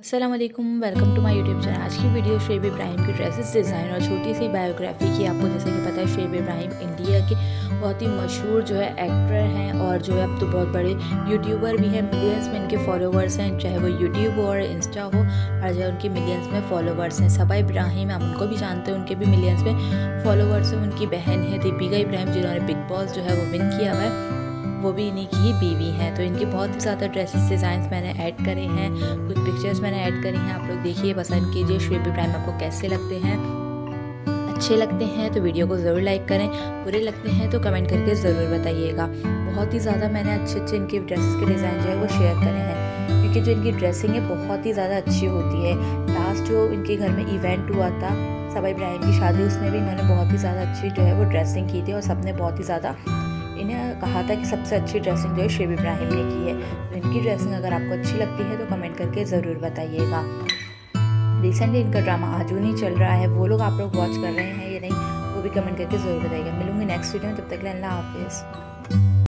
Aslam welcome to my YouTube channel आज की video शेब इब्राहिम की ड्रेसेस डिज़ाइन और छोटी सी बायोग्राफी की आपको जैसे कि पता है शेब इब्राहिम इंडिया के बहुत ही मशहूर जो है एक्टर हैं और जो है अब तो बहुत बड़े यूट्यूबर भी हैं। मिलियंस में इनके फॉलोवर्स हैं, चाहे वो यूट्यूब हो और इंस्टा हो हर जगह उनके मिलियंस में फॉलोवर्स हैं। सबा इब्राहिम आप उनको भी जानते हैं, उनके भी मिलियंस में फॉलोवर्स हैं। उनकी बहन है दीपिका इब्राहिम जिन्होंने बिग बॉस जो है वो विन किया हुआ है। वो भी इन्हीं की ही बीवी हैं। तो इनके बहुत ज़्यादा ड्रेसेस डिज़ाइंस मैंने ऐड करे हैं। कुछ पिक्चर्स मैंने ऐड करी हैं। आप लोग देखिए, पसंद कीजिए। श्वेब इब्राहिम आपको कैसे लगते हैं? अच्छे लगते हैं तो वीडियो को ज़रूर लाइक करें। बुरे लगते हैं तो कमेंट करके ज़रूर बताइएगा। बहुत ही ज़्यादा मैंने अच्छे अच्छे इनके ड्रेसेस के डिज़ाइन जो है वो शेयर करे हैं। क्योंकि जो इनकी ड्रेसिंग है, बहुत ही ज़्यादा अच्छी होती है। लास्ट जो इनके घर में इवेंट हुआ था सबा इब्राहिम की शादी, उसमें भी इन्होंने बहुत ही ज़्यादा अच्छी जो है वो ड्रेसिंग की थी और सबने बहुत ही ज़्यादा इन्हें कहा था कि सबसे अच्छी ड्रेसिंग जो है शेब इब्राहिम ने की है। तो इनकी ड्रेसिंग अगर आपको अच्छी लगती है तो कमेंट करके ज़रूर बताइएगा। रिसेंटली इनका ड्रामा आजू नहीं चल रहा है। वो लोग आप लोग वॉच कर रहे हैं या नहीं, वो भी कमेंट करके ज़रूर बताइएगा। मिलूँगी नेक्स्ट वीडियो में, तब तक अल्लाह हाफिज़।